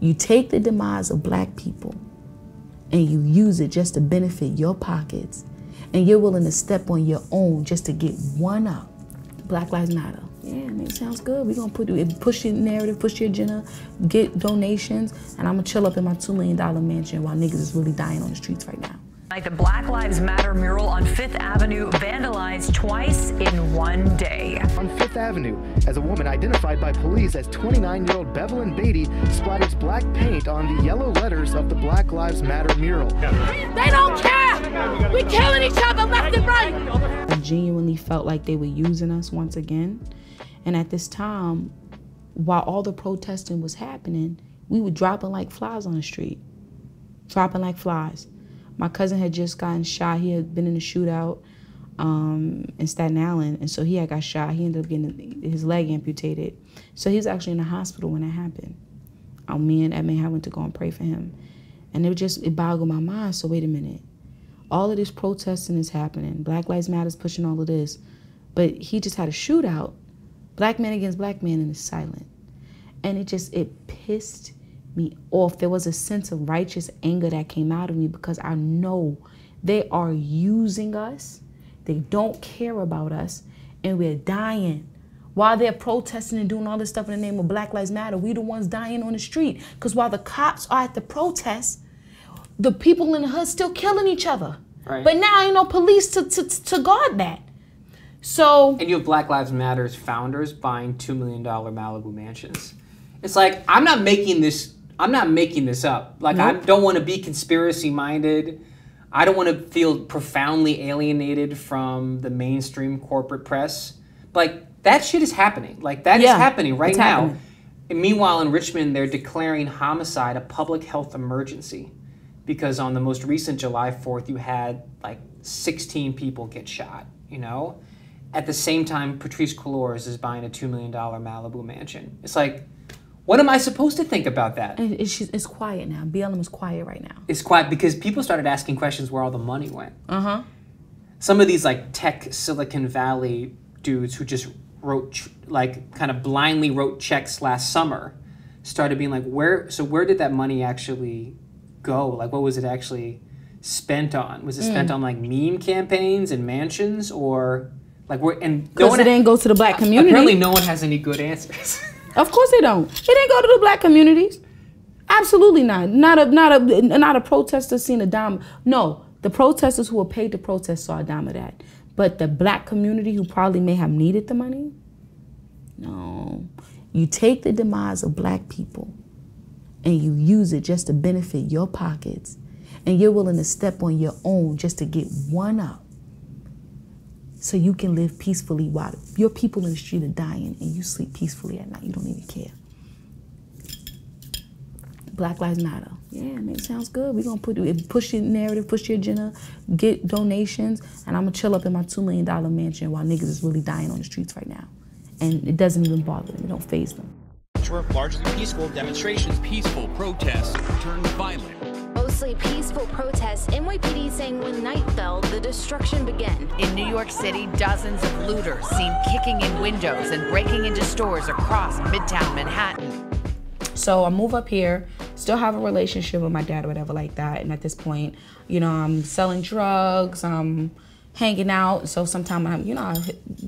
You take the demise of black people and you use it just to benefit your pockets, and you're willing to step on your own just to get one up. Black Lives Matter. Yeah, it sounds good. We're gonna put push your narrative, push your agenda, get donations, and I'm gonna chill up in my $2 million mansion while niggas is really dying on the streets right now. Like the Black Lives Matter mural on Fifth Avenue vandalized twice in one day. On Fifth Avenue, as a woman identified by police as 29-year-old Bevelyn Beatty splatters black paint on the yellow letters of the Black Lives Matter mural. They don't care! We killing each other left and right! I genuinely felt like they were using us once again. And at this time, while all the protesting was happening, we were dropping like flies on the street. Dropping like flies. My cousin had just gotten shot. He had been in a shootout um, in Staten Island, and so he had got shot. He ended up getting his leg amputated. So he was actually in the hospital when it happened. Um, me and Edmund had went to go and pray for him, and it just it boggled my mind. So wait a minute, all of this protesting is happening. Black Lives Matter is pushing all of this, but he just had a shootout. Black man against black man, and it's silent, and it just it pissed me off. There was a sense of righteous anger that came out of me because I know they are using us. They don't care about us, and we're dying. While they're protesting and doing all this stuff in the name of Black Lives Matter, we the ones dying on the street. Because while the cops are at the protest, the people in the hood still killing each other. Right. But now ain't no police to, to, to guard that. So And you have Black Lives Matter's founders buying two million dollar Malibu mansions. It's like I'm not making this. I'm not making this up. Like I don't want to be conspiracy minded. I don't want to feel profoundly alienated from the mainstream corporate press. Like that shit is happening. Like that is Yeah, happening right now. happening. And meanwhile, in Richmond, they're declaring homicide a public health emergency because on the most recent July 4th, you had like 16 people get shot, you know? At the same time, Patrisse Cullors is buying a $2 million Malibu mansion. It's like, what am I supposed to think about that? and it's, it's quiet now. BLM is quiet right now. It's quiet because people started asking questions where all the money went. Uh huh. Some of these like tech Silicon Valley dudes who just wrote like kind of blindly wrote checks last summer started being like where so where did that money actually go like what was it actually spent on was it spent on like meme campaigns and mansions or like where and no one it didn't go to the black community. apparently no one has any good answers Of course they don't. It didn't go to the black communities. Absolutely not. Not a not a not a protester seen a dime. No, the protesters who were paid to protest saw a dime of that. But the black community who probably may have needed the money, no. You take the demise of black people and you use it just to benefit your pockets, and you're willing to step on your own just to get one up so you can live peacefully while your people in the street are dying and you sleep peacefully at night. You don't even care. Black Lives Matter. Yeah, man, sounds good. We're gonna put push your narrative, push your agenda, get donations, and I'm gonna chill up in my $2 million mansion while niggas is really dying on the streets right now. And it doesn't even bother them, it don't phase them. largely peaceful demonstrations. Peaceful protests turned violent. Mostly peaceful protests, NYPD saying when night fell, the destruction began. In New York City, dozens of looters seen kicking in windows and breaking into stores across Midtown Manhattan. So I move up here, still have a relationship with my dad or whatever like that. And at this point, you know, I'm selling drugs, I'm hanging out. So sometimes I'm, you know, I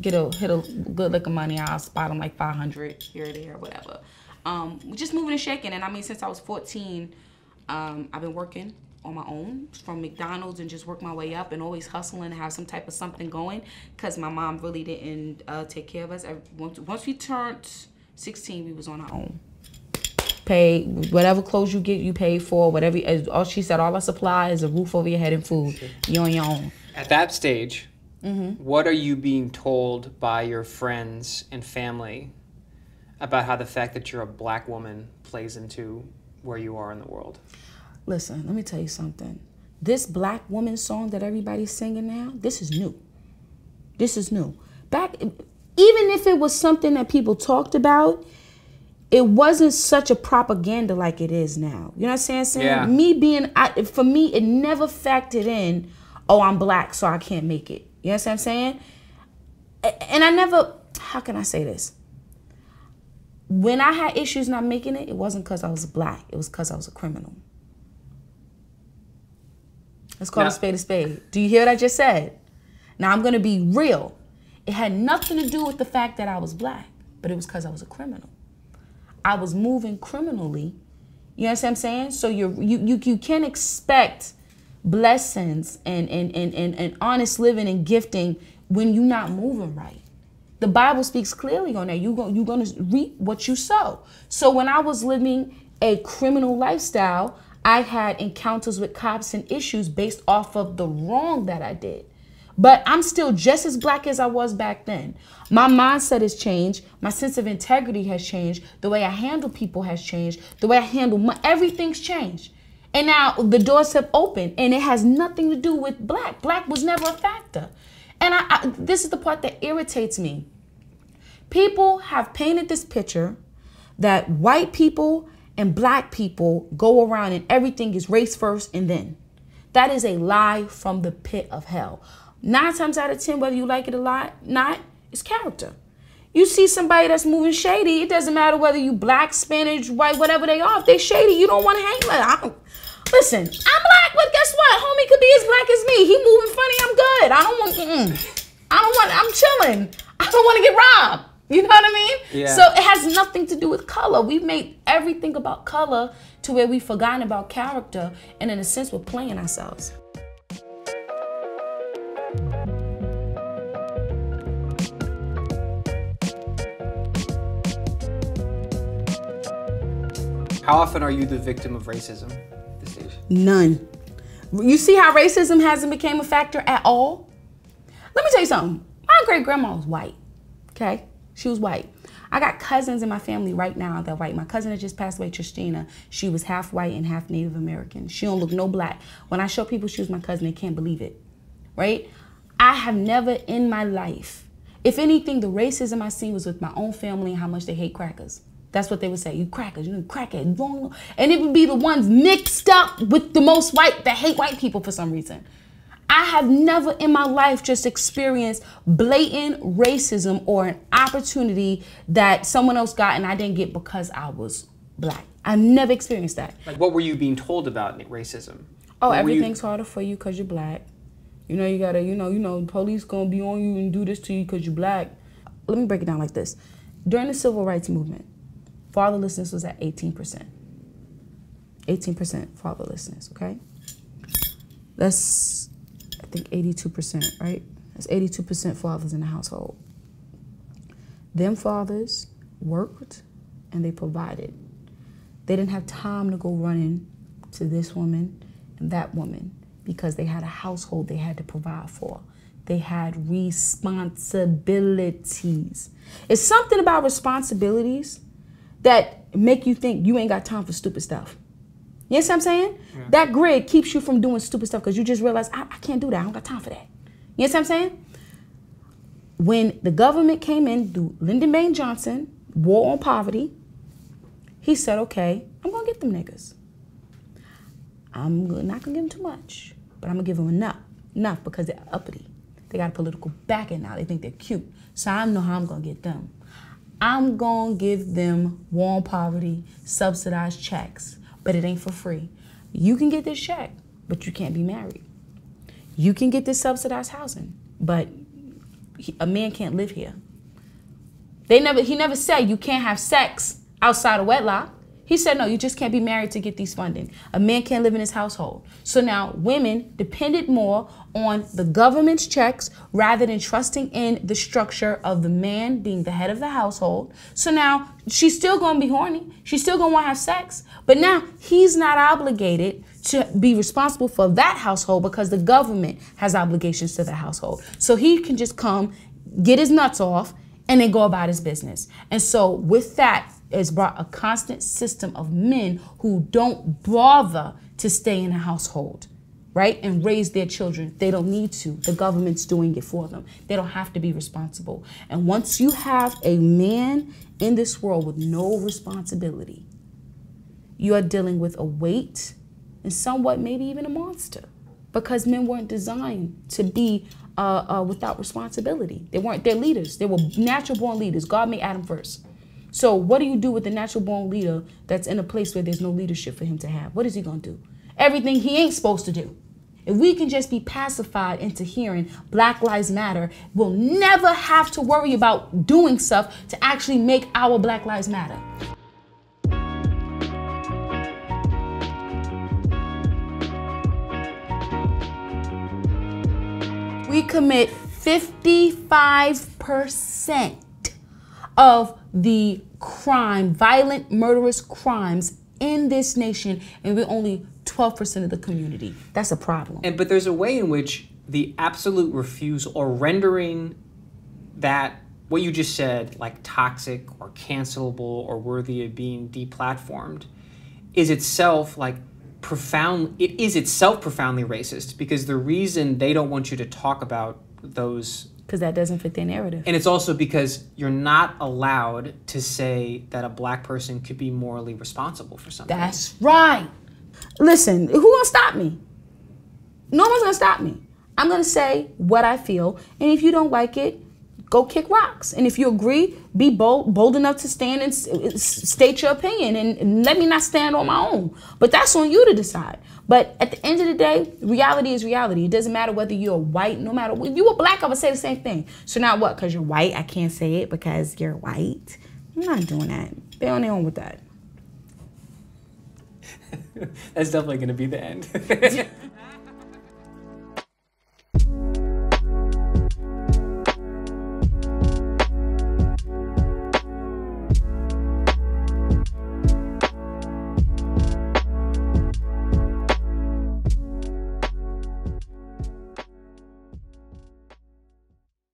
get a hit a good lick of money. I'll spot them like 500 here or there, whatever. Um, just moving and shaking. And I mean, since I was 14, um, I've been working on my own from McDonald's and just work my way up and always hustling and have some type of something going because my mom really didn't uh, take care of us. Once, once we turned 16, we was on our own pay whatever clothes you get you pay for whatever as all she said all our supply is a roof over your head and food you're on your own at that stage Mm-hmm. what are you being told by your friends and family about how the fact that you're a black woman plays into where you are in the world. Listen let me tell you something. This black woman song that everybody's singing now this is new. This is new. Back even if it was something that people talked about it wasn't such a propaganda like it is now. You know what i'm saying, saying? Yeah. me being I, for me it never factored in oh i'm black so i can't make it. You know what i'm saying? And i never how can i say this when I had issues not making it, it wasn't because I was black. It was because I was a criminal. Let's call a spade a spade. Do you hear what I just said? Now I'm gonna be real. It had nothing to do with the fact that I was black, but it was because I was a criminal. I was moving criminally. You know what I'm saying? So you're, you you you can't expect blessings and and, and, and and honest living and gifting when you're not moving right. The Bible speaks clearly on that. You go, you're gonna reap what you sow. So when I was living a criminal lifestyle, I had encounters with cops and issues based off of the wrong that I did. But I'm still just as black as I was back then. My mindset has changed. My sense of integrity has changed. The way I handle people has changed. The way I handle my, everything's changed. And now the doors have opened, and it has nothing to do with black. Black was never a factor. And I, I, this is the part that irritates me. People have painted this picture that white people and black people go around and everything is race first and then. That is a lie from the pit of hell. Nine times out of ten, whether you like it or not, not it's character. You see somebody that's moving shady, it doesn't matter whether you black, Spanish, white, whatever they are. If they shady, you don't want to hang with. Don't, listen, I'm black, but guess what? Homie could be as black as me. He moving funny. I'm good. I don't want. Mm, I don't want. I'm chilling. I don't want to get robbed. You know what I mean? Yeah. So it has nothing to do with color. We've made everything about color to where we've forgotten about character, and in a sense, we're playing ourselves. How often are you the victim of racism at this stage? None. You see how racism hasn't became a factor at all? Let me tell you something. My great grandma was white. Okay? She was white. I got cousins in my family right now that white. My cousin that just passed away, Tristina, she was half white and half Native American. She don't look no black. When I show people she was my cousin, they can't believe it. Right? I have never in my life, if anything, the racism I seen was with my own family and how much they hate crackers. That's what they would say. You crackers, you crackhead. And it would be the ones mixed up with the most white that hate white people for some reason. I have never in my life just experienced blatant racism or an opportunity that someone else got and I didn't get because I was black. I've never experienced that. Like, what were you being told about racism? Oh, What were you- everything's harder for you because you're black. You know, you gotta, you know, you know, police gonna be on you and do this to you because you're black. Let me break it down like this. During the civil rights movement, fatherlessness was at 18%. 18% fatherlessness, okay? That's, think, 82%, right? That's 82% fathers in the household. Them fathers worked and they provided. They didn't have time to go running to this woman and that woman because they had a household they had to provide for. They had responsibilities. It's something about responsibilities that make you think you ain't got time for stupid stuff. You know what I'm saying? That grid keeps you from doing stupid stuff because you just realize, I, I can't do that. I don't got time for that. You know what I'm saying? When the government came in through Lyndon Baines Johnson, War on Poverty, he said, okay, I'm going to get them niggas. I'm not going to give them too much, but I'm going to give them enough. Enough because they're uppity. They got a political backing now. They think they're cute. So I know how I'm going to get them. I'm going to give them war on poverty, subsidized checks, but it ain't for free. You can get this check, but you can't be married. You can get this subsidized housing, but he- a man can't live here. They never he never said you can't have sex outside of wedlock. He said no, you just can't be married to get these funding. A man can't live in his household. So now women depended more on the government's checks rather than trusting in the structure of the man being the head of the household. So now she's still gonna be horny. She's still gonna wanna have sex. But now he's not obligated to be responsible for that household because the government has obligations to the household. So he can just come, get his nuts off, and then go about his business. And so with that, it's brought a constant system of men who don't bother to stay in a household, right? And raise their children. They don't need to. The government's doing it for them. They don't have to be responsible. And once you have a man in this world with no responsibility, you are dealing with a weight and somewhat maybe even a monster because men weren't designed to be uh, uh, without responsibility. They weren't. They're leaders. They were natural born leaders. God made Adam first. So what do you do with the natural born leader that's in a place where there's no leadership for him to have? What is he gonna do? Everything he ain't supposed to do. If we can just be pacified into hearing Black Lives Matter, we'll never have to worry about doing stuff to actually make our Black Lives Matter. We commit 55% of the crime, violent, murderous crimes in this nation, and we're only 12% of the community. That's a problem. And but there's a way in which the absolute refusal or rendering that what you just said like toxic or cancelable or worthy of being deplatformed is itself like profound it is itself profoundly racist because the reason they don't want you to talk about those because that doesn't fit their narrative. and it's also because you're not allowed to say that a black person could be morally responsible for something. That's right. Listen, who gonna stop me? No one's gonna stop me. I'm gonna say what I feel, and if you don't like it, go kick rocks. And if you agree, be bold, bold enough to stand and state your opinion, and, and let me not stand on my own. But that's on you to decide. But at the end of the day, reality is reality. It doesn't matter whether you're white, no matter if you were black, I would say the same thing. So now what? Because you're white, I can't say it because you're white. I'm not doing that. They on their own with that. That's definitely going to be the end.